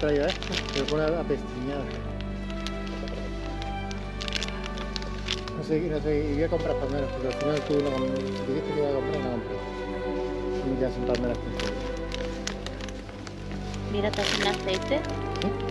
O esto, ¿eh? pero pone apestiñada. No sé, no sé, iba a comprar palmeras, porque al final tú no com- dijiste que iba a comprar no compré. Y ya son palmeras mira, está sin aceite. ¿Aceite?